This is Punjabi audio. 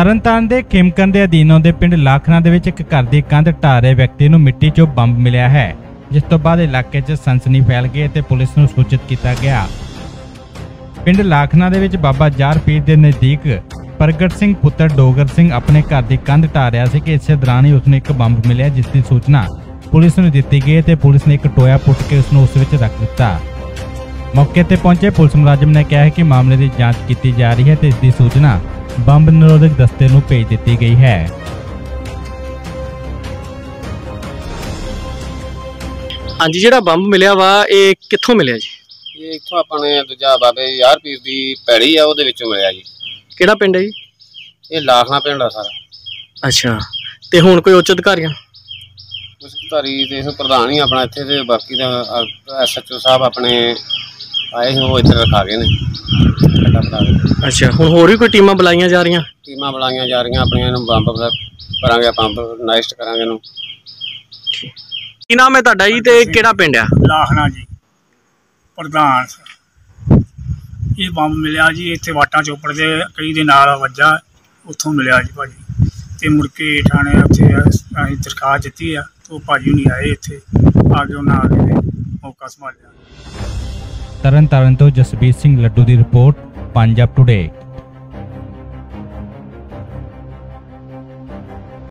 ਤਰਨਤਾਰਨ ਦੇ ਖੇਮਕਰਨ ਦੇ ਅਧੀਨ ਆਉਂਦੇ ਪਿੰਡ ਲਾਖਣਾ ਦੇ ਵਿੱਚ ਇੱਕ ਘਰ ਦੀ ਕੰਧ ਢਾਹ ਰਹੇ ਵਿਅਕਤੀ ਨੂੰ ਮਿੱਟੀ 'ਚੋਂ ਬੰਬ ਮਿਲਿਆ ਹੈ, ਜਿਸ ਤੋਂ ਬਾਅਦ ਇਲਾਕੇ 'ਚ ਸਨਸਨੀ ਫੈਲ ਗਈ ਅਤੇ ਪੁਲਿਸ ਨੂੰ ਸੂਚਿਤ ਕੀਤਾ ਗਿਆ। ਪਿੰਡ ਲਾਖਣਾ ਦੇ ਵਿੱਚ ਬਾਬਾ ਜਾਰ ਪੀਰ ਦੇ ਨਜ਼ਦੀਕ ਪ੍ਰਗਟ ਸਿੰਘ ਪੁੱਤਰ ਡੋਗਰ ਸਿੰਘ ਆਪਣੇ ਘਰ ਦੀ ਕੰਧ ਢਾਹ ਰਿਹਾ ਸੀ ਕਿ ਇਸੇ ਦੌਰਾਨ ਹੀ ਉਸਨੂੰ ਇੱਕ ਬੰਬ ਮਿਲਿਆ, ਜਿਸ ਦੀ ਸੂਚਨਾ ਪੁਲਿਸ ਨੂੰ ਦਿੱਤੀ ਗਈ ਤੇ ਪੁਲਿਸ ਨੇ ਇੱਕ ਟੋਇਆ ਪੁੱਟ ਕੇ ਉਸ ਨੂੰ ਉਸ ਵਿੱਚ ਰੱਖ ਦਿੱਤਾ। ਮੌਕੇ ਤੇ ਪਹੁੰਚੇ ਪੁਲਿਸ ਮੁਲਾਜ਼ਮ ਨੇ ਕਿਹਾ ਹੈ ਕਿ ਮਾਮਲੇ ਦੀ ਜਾਂਚ ਕੀਤੀ ਜਾ ਰਹੀ ਹੈ ਤੇ ਇਸ ਦੀ ਸੂਚਨਾ ਬੰਬ ਨਿਰੋਧਕ ਦਸਤੇ ਨੂੰ ਭੇਜ ਦਿੱਤੀ ਗਈ ਹੈ। ਹਾਂਜੀ ਜਿਹੜਾ ਬੰਬ ਮਿਲਿਆ ਵਾ ਇਹ ਕਿੱਥੋਂ ਮਿਲਿਆ ਜੀ? ਇਹ ਇੱਥੋਂ ਆਪਾਂ ਨੇ ਦੂਜਾ ਬਾਬੇ ਯਾਰ ਪੀਰ ਦੀ ਪੈੜੀ ਆ ਉਹਦੇ ਵਿੱਚੋਂ ਮਿਲਿਆ ਜੀ। ਕਿਹੜਾ ਪਿੰਡ ਹੈ ਜੀ? ਇਹ ਲਾਖਣਾ ਪਿੰਡ ਆ ਸਾਰਾ। ਅੱਛਾ ਤੇ ਹੁਣ ਕੋਈ ਉੱਚ ਅਧਿਕਾਰੀਆਂ? ਉਸ ਧਾਰੀ ਤੇ ਇਹ ਪ੍ਰਧਾਨ ਹੀ ਆਪਣਾ ਇੱਥੇ ਤੇ ਬਾਕੀ ਦਾ ਐਸਐਚਓ ਸਾਹਿਬ ਆਪਣੇ ਆਏ ਸੀ ਉਹ ਇੱਥੇ ਰਖਾ ਗਏ ਨੇ। ਕੱਟਾ ਬਣਾ ਕੇ। ਅੱਛਾ ਹੁਣ ਹੋਰ ਵੀ ਕੋਈ ਟੀਮਾਂ ਬੁਲਾਈਆਂ ਜਾ ਰਹੀਆਂ? ਟੀਮਾਂ ਬੁਲਾਈਆਂ ਜਾ ਰਹੀਆਂ ਆਪਣੀਆਂ ਨੂੰ ਬੰਬ ਦਾ ਕਰਾਂਗੇ ਆਪਾਂ ਨਾਈਸਟ ਕਰਾਂਗੇ ਇਹਨੂੰ। ਕੀ ਨਾਮ ਹੈ ਤੁਹਾਡਾ ਜੀ ਤੇ ਕਿਹੜਾ ਪਿੰਡ ਆ? ਲਾਖਣਾ ਜੀ। ਪ੍ਰਧਾਨ ਇਹ ਬੰਬ ਮਿਲਿਆ ਜੀ ਇੱਥੇ ਵਾਟਾਂ ਚੋਪੜ ਦੇ ਕਈ ਦੇ ਨਾਲ ਵੱਜਾ ਉੱਥੋਂ ਮਿਲਿਆ ਜੀ ਭਾਜੀ। ਤੇ ਮੁੜ ਕੇ ਥਾਣੇ ਉੱਥੇ ਅਸੀਂ ਦਰਖਾਸਤ ਦਿੱਤੀ ਆ ਤੇ ਉਹ ਭਾਜੀ ਨਹੀਂ ਆਏ ਇੱਥੇ। ਆ ਕੇ ਉਹਨਾਂ ਆ ਕੇ ਮੌਕਾ ਸੰਭਾਲਿਆ। ਤਰਨਤਾਰਨ ਤੋਂ ਜਸਬੀਰ ਸਿੰਘ ਲੱਡੂ ਦੀ ਰਿਪੋਰਟ ਪੰਜਾਬ ਟੁਡੇ